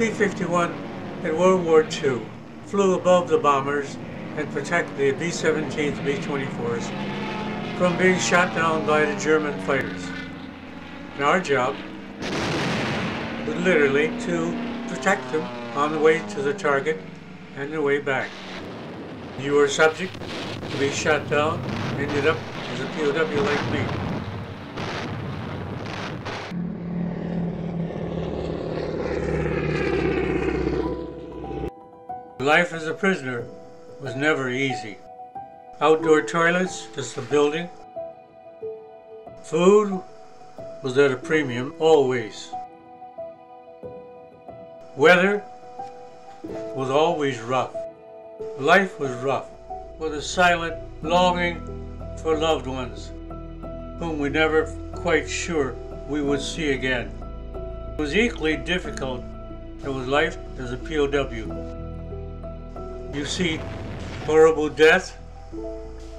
P-51 in World War II flew above the bombers and protected the B-17s, B-24s from being shot down by the German fighters. And our job was literally to protect them on the way to the target and the way back. You were subject to be shot down, ended up as a POW like me. Life as a prisoner was never easy. Outdoor toilets, just a building. Food was at a premium, always. Weather was always rough. Life was rough, with a silent longing for loved ones, whom we never quite sure we would see again. It was equally difficult. It was life as a POW. You see horrible death,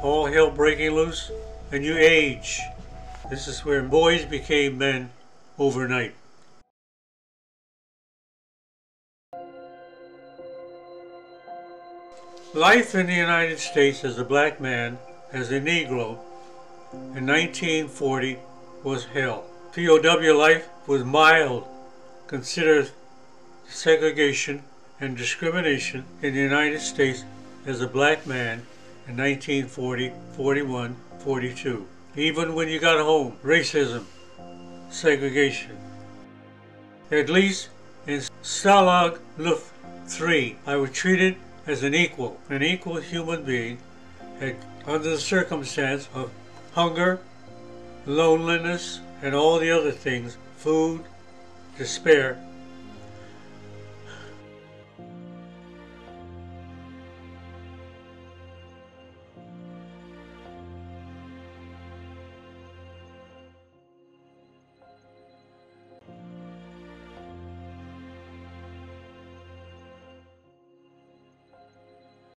all hell breaking loose, and you age. This is where boys became men overnight. Life in the United States as a black man, as a Negro, in 1940 was hell. POW life was mild, considered segregation and discrimination in the United States as a black man in 1940, 41, 42. Even when you got home, racism, segregation. At least in Stalag Luft 3, I was treated as an equal, an equal human being, under the circumstance of hunger, loneliness, and all the other things, food, despair,